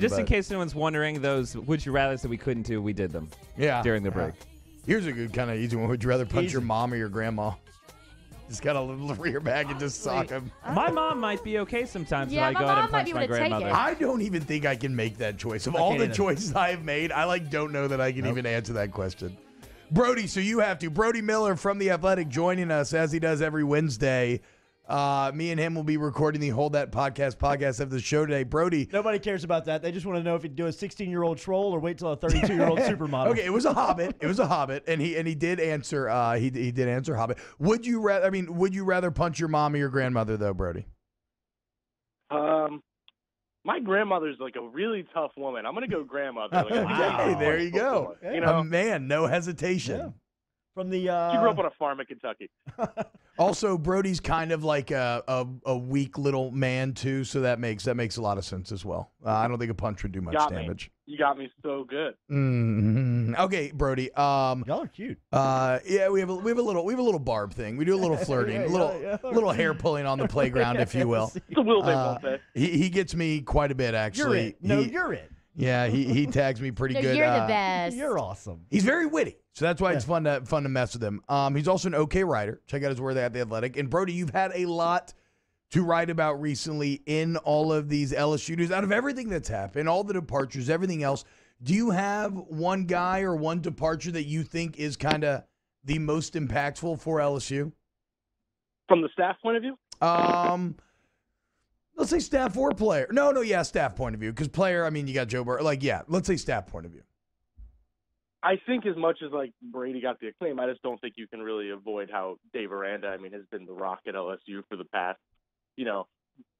Just in case anyone's wondering, those would you rather's that we couldn't do, we did them Yeah. during the yeah. break. Here's a good kind of easy one. Would you rather punch your mom or your grandma? Just got a little rear back and just sock Honestly, him. Uh. My mom might be okay sometimes Yeah, if I go ahead and punch my able to take grandmother. I don't even think I can make that choice. Of I all the either. choices I have made, I like don't know that I can even answer that question. Brody, so you have to. Brody Miller from The Athletic joining us as he does every Wednesday. Uh, me and him will be recording the Hold That Podcast podcast of the show today. Brody, Nobody cares about that. They just want to know if you do a 16 year old troll or wait till a 32 year old supermodel. Okay, it was a Hobbit. It was a Hobbit, and he and he did answer. Uh, he he did answer Hobbit. Would you rather? I mean, would you rather punch your mom or your grandmother though, Brody? Um, my grandmother's like a really tough woman. I'm gonna go grandmother. Like, I think Wow. there you go. before, You know, a man, no hesitation. Yeah. From the. Uh, she grew up on a farm in Kentucky. Also, Brody's kind of like a, a, a weak little man too, so that makes that makes a lot of sense as well. Uh, I don't think a punch would do much Got me. damage. You got me so good. Mhm. Okay, Brody. Um, Y'all are cute. uh, yeah, we have a, we have a little we have a little barb thing. We do a little flirting, Yeah, a little yeah, yeah. little hair pulling on the playground, if you will. It's a will they, Uh. He he gets me quite a bit You're actually. it. No, He- you're it. Yeah, he he tags me pretty No, good. you're uh, the best. You're awesome. He's very witty, so that's why it's fun to fun to mess with him. Um, he's also an okay writer. Check out his work at the Athletic. And Brody, you've had a lot to write about recently in all of these LSU news. Out of everything that's happened, all the departures, everything else, do you have one guy or one departure that you think is kind of the most impactful for LSU? From the staff point of view, Um, let's say staff or player. No, no, yeah, staff point of view. Because player, I mean, you got Joe Burrow. Like, yeah, let's say staff point of view. I think as much as like Brady got the acclaim, I just don't think you can really avoid how Dave Aranda, I mean, has been the rock at LSU for the past, you know,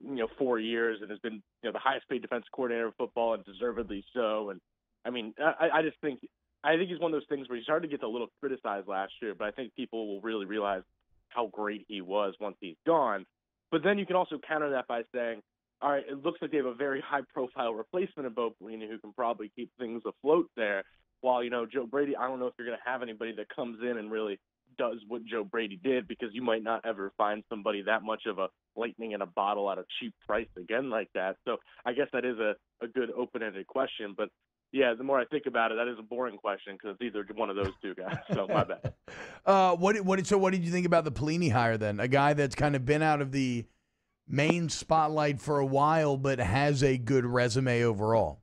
you know, four years, and has been you know the highest paid defense coordinator of football, and deservedly so. And I mean, I, I just think I think he's one of those things where he started to get a little criticized last year, but I think people will really realize how great he was once he's gone. But then you can also counter that by saying, all right, it looks like they have a very high profile replacement of Bo Pelini who can probably keep things afloat there. While, you know, Joe Brady, I don't know if you're going to have anybody that comes in and really does what Joe Brady did because you might not ever find somebody that much of a lightning in a bottle at a cheap price again like that. So I guess that is a, a good open ended question. But yeah, the more I think about it, that is a boring question because it's either one of those two guys. So my bad. Uh, what did- what so what did you think about the Pelini hire then? A guy that's kind of been out of the main spotlight for a while, but has a good resume overall.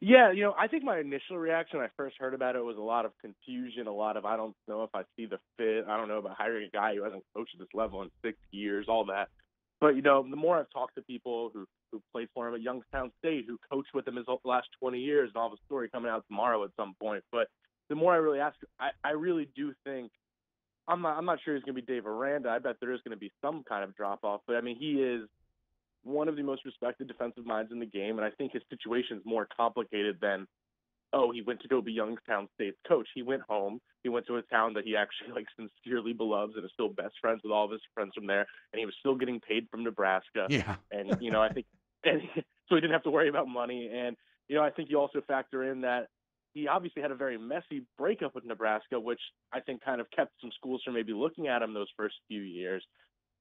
Yeah, you know, I think my initial reaction when I first heard about it was a lot of confusion, a lot of I don't know if I see the fit. I don't know about hiring a guy who hasn't coached at this level in six years, all that. But you know, the more I've talked to people who who played for him at Youngstown State, who coached with him his last 20 years, and all the story coming out tomorrow at some point. But the more I really ask, I, I really do think I'm not I'm not sure he's going to be Dave Aranda. I bet there is going to be some kind of drop off. But I mean, he is one of the most respected defensive minds in the game, and I think his situation is more complicated than, oh, he went to go be Youngstown State's coach. He went home. He went to a town that he actually like sincerely loves and is still best friends with all of his friends from there, and he was still getting paid from Nebraska. Yeah. And you know, I think, and so he didn't have to worry about money. And you know, I think you also factor in that he obviously had a very messy breakup with Nebraska, which I think kind of kept some schools from maybe looking at him those first few years.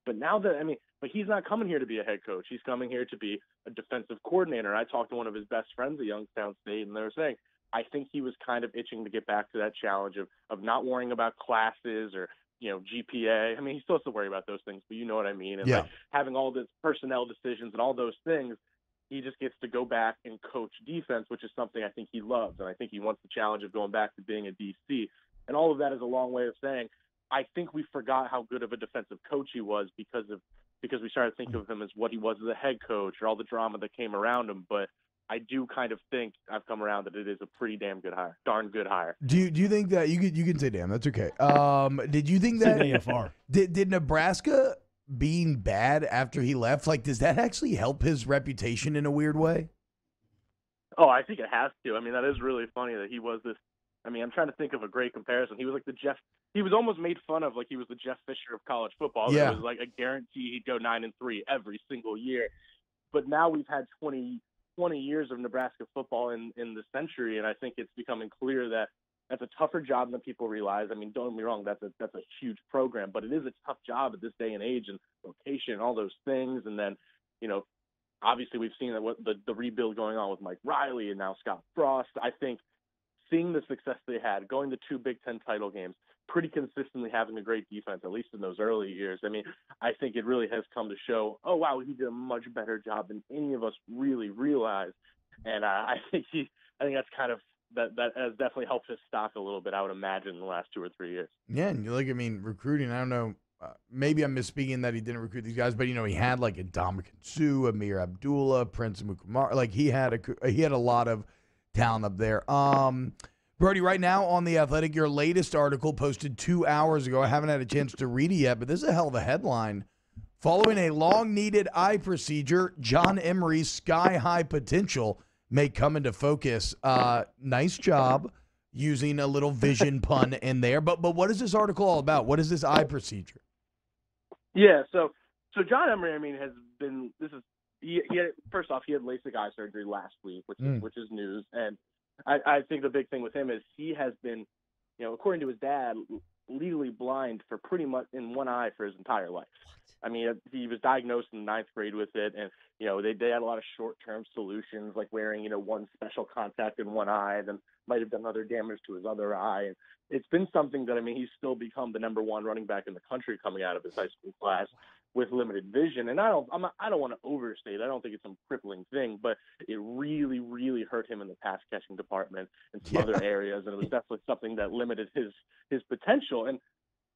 But now that I mean, but he's not coming here to be a head coach. He's coming here to be a defensive coordinator. I talked to one of his best friends at Youngstown State, and they were saying I think he was kind of itching to get back to that challenge of of not worrying about classes or you know GPA. I mean, he still has to worry about those things, but you know what I mean. And Yeah. like having all this personnel decisions and all those things, he just gets to go back and coach defense, which is something I think he loves, and I think he wants the challenge of going back to being a DC. And all of that is a long way of saying I think we forgot how good of a defensive coach he was because of because we started thinking mm. of him as what he was as a head coach or all the drama that came around him. But I do kind of think I've come around that it is a pretty damn good hire, darn good hire. Do you do you think that you could you can say damn that's okay. Um, did you think that AFR. did did Nebraska being bad after he left like does that actually help his reputation in a weird way? Oh, I think it has to. I mean, that is really funny that he was this. I mean, I'm trying to think of a great comparison. He was like the Jeff. He was almost made fun of, like he was the Jeff Fisher of college football. Yeah. It was like a guarantee he'd go nine and three every single year. But now we've had 20, 20 years of Nebraska football in in the century, and I think it's becoming clear that that's a tougher job than people realize. I mean, don't get me wrong, that's a that's a huge program, but it is a tough job at this day and age and location and all those things. And then, you know, obviously we've seen that what the, the rebuild going on with Mike Riley and now Scott Frost. I think seeing the success they had, going to two Big Ten title games, pretty consistently having a great defense, at least in those early years. I mean, I think it really has come to show, oh wow, he did a much better job than any of us really realized. And uh, I think he, I think that's kind of that that has definitely helped his stock a little bit. I would imagine in the last two or three years. Yeah, and you look, I mean, recruiting. I don't know. Uh, maybe I'm misspeaking that he didn't recruit these guys, but you know, he had like a Ndamukong Suh, Ameer Abdullah, Prince Amukamara. Like he had a he had a lot of talent up there. Um, Brody, right now on the Athletic, your latest article posted two hours ago. I haven't had a chance to read it yet, but this is a hell of a headline. Following a long needed eye procedure, John Emery's sky high potential may come into focus. Uh, nice job using a little vision pun in there. But but what is this article all about? What is this eye procedure? Yeah, so so John Emery, I mean, has been this is he, he had, first off he had LASIK eye surgery last week, which Mm. is which is news, and I, I think the big thing with him is he has been, you know, according to his dad, legally blind for pretty much in one eye for his entire life. I mean, he was diagnosed in ninth grade with it, and you know they they had a lot of short-term solutions like wearing you know one special contact in one eye, then might have done other damage to his other eye. And it's been something that I mean he's still become the number one running back in the country coming out of his high school class with limited vision. And I don't I'm not, I don't want to overstate. it. I don't think it's some crippling thing, but it really really hurt him in the pass catching department and some Yeah. other areas, and it was definitely something that limited his his potential. And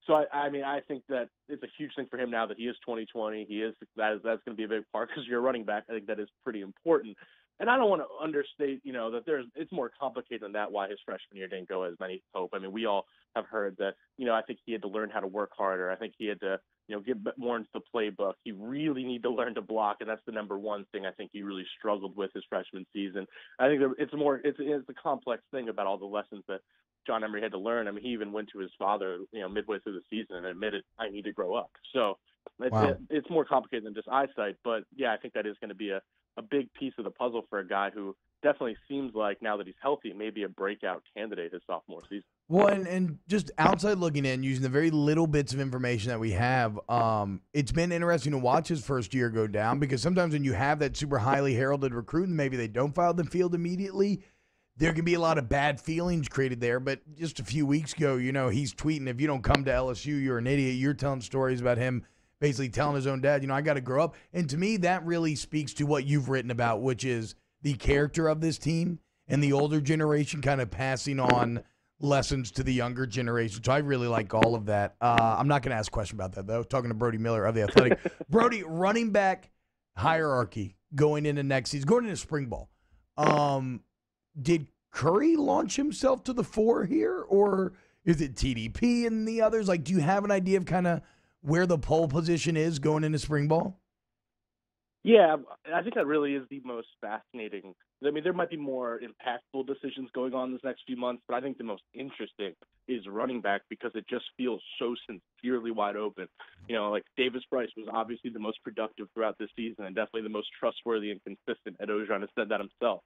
so I, I mean, I think that it's a huge thing for him now that he is 2020. He is that is that's going to be a big part because you're a running back. I think that is pretty important. And I don't want to understate, you know, that there's it's more complicated than that. Why his freshman year didn't go as many hope. I mean, we all have heard that. You know, I think he had to learn how to work harder. I think he had to, you know, get more into the playbook. He really need to learn to block, and that's the number one thing I think he really struggled with his freshman season. I think it's more it's it's a complex thing about all the lessons that John Emery had to learn. I mean, he even went to his father, you know, midway through the season and admitted, "I need to grow up." So it's, Wow. it, it's more complicated than just eyesight. But yeah, I think that is going to be a a big piece of the puzzle for a guy who definitely seems like now that he's healthy, maybe a breakout candidate his sophomore season. Well, and, and just outside looking in, using the very little bits of information that we have, um, it's been interesting to watch his first year go down because sometimes when you have that super highly heralded recruit and maybe they don't file the field immediately, there can be a lot of bad feelings created there. But just a few weeks ago, you know, he's tweeting, if you don't come to LSU, you're an idiot. You're telling stories about him basically telling his own dad, you know, I got to grow up. And to me, that really speaks to what you've written about, which is the character of this team and the older generation kind of passing on lessons to the younger generation. So I really like all of that. Uh, I'm not going to ask a question about that, though. Talking to Brody Miller of The Athletic. Brody, running back hierarchy going into next season, going into spring ball. Um, did Curry launch himself to the fore here, or is it TDP and the others? Like, do you have an idea of kind of where the pole position is going into spring ball? Yeah, um, I think that really is the most fascinating. I mean, there might be more impactful decisions going on this next few months, but I think the most interesting is running back because it just feels so sincerely wide open. You know, like Davis Price was obviously the most productive throughout this season and definitely the most trustworthy and consistent. Ed Orgeron has said that himself.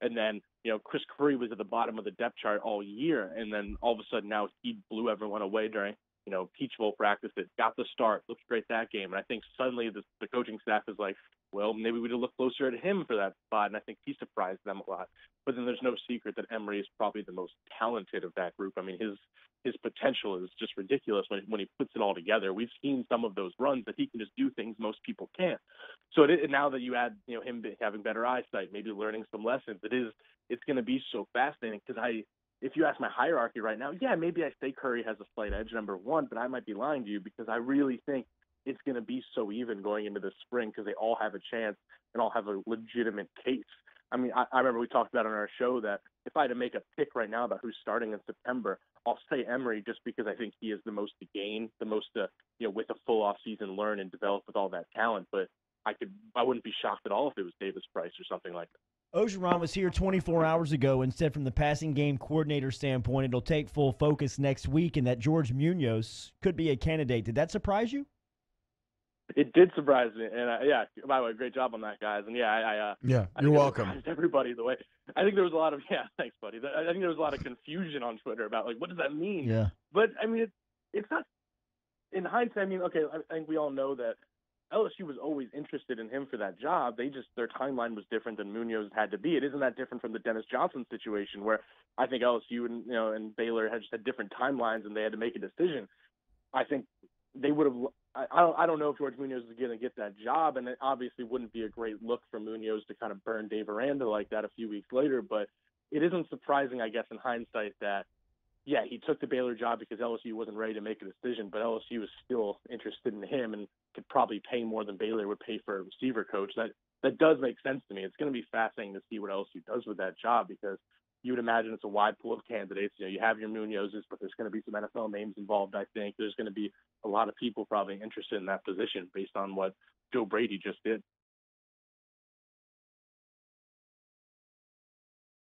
And then, you know, Chris Curry was at the bottom of the depth chart all year, and then all of a sudden now he blew everyone away during you know, Peach Bowl practices, got the start, looked great that game. And I think suddenly the, the coaching staff is like, well, maybe we need to look closer at him for that spot. And I think he surprised them a lot. But then there's no secret that Emery is probably the most talented of that group. I mean, his his potential is just ridiculous when when he puts it all together. We've seen some of those runs that he can just do things most people can't. So it, now that you add, you know, him having better eyesight, maybe learning some lessons, it is it's going to be so fascinating because I if you ask my hierarchy right now, yeah, maybe I say Curry has a slight edge, number one, but I might be lying to you because I really think it's going to be so even going into the spring because they all have a chance and all have a legitimate case. I mean, I, I remember we talked about on our show that if I had to make a pick right now about who's starting in September, I'll say Emery just because I think he is the most to gain, the most to, you know, with a full off season learn and develop with all that talent. But I could, I wouldn't be shocked at all if it was Davis Price or something like that. Orgeron was here 24 hours ago and said from the passing game coordinator standpoint, it'll take full focus next week and that George Munoz could be a candidate. Did that surprise you? It did surprise me, and uh, yeah, by the way, great job on that, guys. And yeah, I, I uh, Yeah, I you're think welcome. Everybody, the way I think there was a lot of yeah, thanks, buddy. I think there was a lot of confusion on Twitter about like what does that mean. Yeah. But I mean, it, it's not. In hindsight, I mean, okay, I I think we all know that LSU was always interested in him for that job. They just their timeline was different than Munoz had to be. It isn't that different from the Dennis Johnson situation where I think LSU and you know and Baylor had just had different timelines and they had to make a decision. I think they would have. I, don't. I don't know if George Munoz is going to get that job, and it obviously wouldn't be a great look for Munoz to kind of burn Dave Aranda like that a few weeks later. But it isn't surprising, I guess, in hindsight that yeah, he took the Baylor job because LSU wasn't ready to make a decision, but LSU was still interested in him and could probably pay more than Baylor would pay for a receiver coach. That that does make sense to me. It's going to be fascinating to see what LSU does with that job because you would imagine it's a wide pool of candidates. You know, you have your Munozes, but there's going to be some NFL names involved. I think there's going to be a lot of people probably interested in that position based on what Joe Brady just did.